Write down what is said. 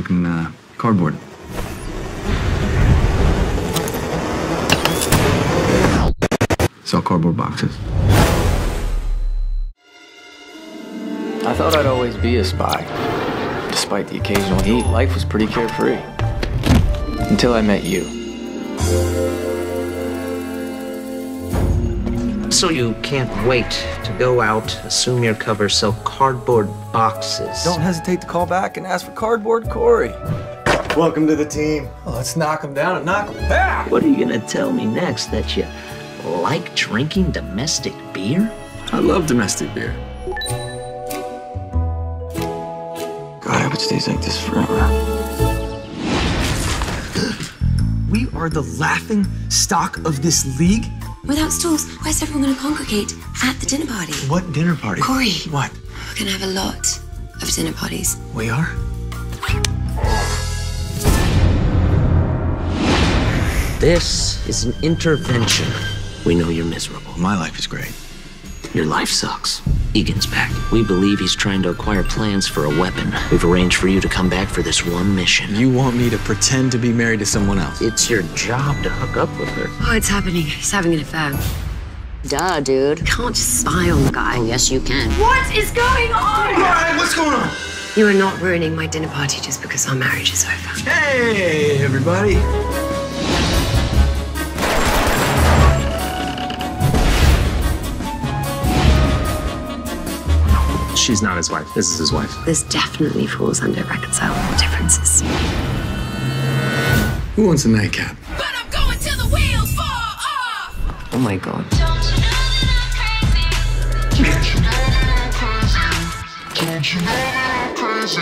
working uh, cardboard. Sell cardboard boxes. I thought I'd always be a spy. Despite the occasional heat, life was pretty carefree. Until I met you. So you can't wait to go out, assume your cover, sell cardboard boxes. Don't hesitate to call back and ask for cardboard Corey. Welcome to the team. Well, let's knock him down and knock him back. What are you gonna tell me next? That you like drinking domestic beer? I love domestic beer. God, I hope it stays like this forever. We are the laughing stock of this league. Without stools, where's everyone going to congregate at the dinner party? What dinner party? Corey. What? We're going to have a lot of dinner parties. We are? This is an intervention. We know you're miserable. My life is great. Your life sucks. Egan's back. We believe he's trying to acquire plans for a weapon. We've arranged for you to come back for this one mission. You want me to pretend to be married to someone else? It's your job to hook up with her. Oh, it's happening. He's having an affair. Duh, dude. Can't just spy on the guy. Oh, yes, you can. What is going on? Hey, what's going on? You are not ruining my dinner party just because our marriage is over. Hey, everybody. She's not his wife. This is his wife. This definitely falls under reconcilable differences. Who wants a nightcap? Oh my god. Don't you know I'm crazy? Don't you know I'm crazy?